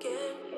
get